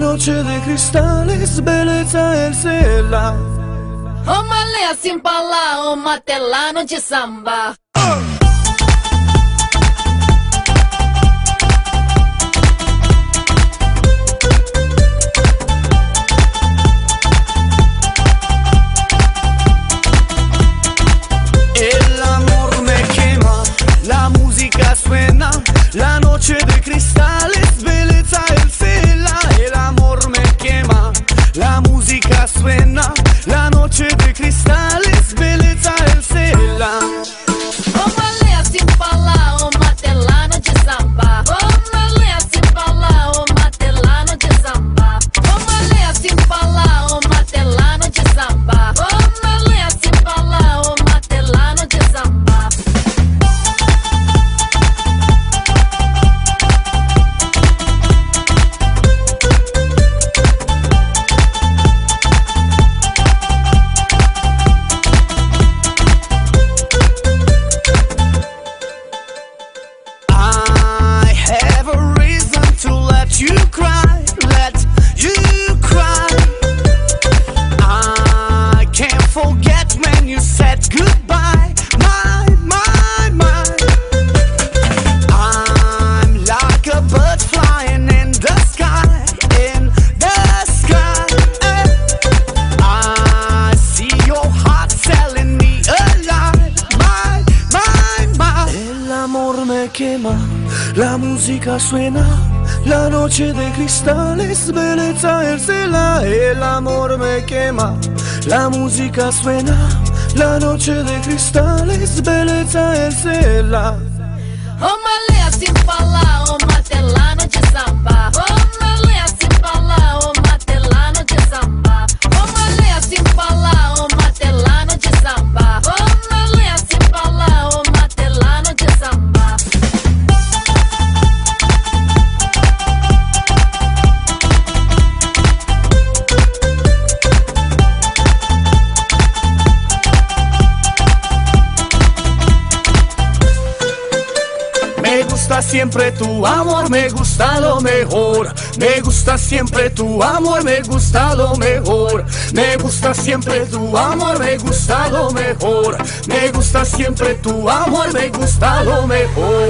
noche de cristales, beleza el cela. Ô malé, assim pra lá, ô matelano de samba. Quema, la música suena, la noche de cristales, belleza el cela. El amor me quema, la música suena, la noche de cristales, belleza el cela. Gusta siempre tu amor, me gusta lo mejor. Me gusta siempre tu amor, me gusta lo mejor. Me gusta siempre tu amor, me gusta lo mejor. Me gusta siempre tu amor, me gusta lo mejor.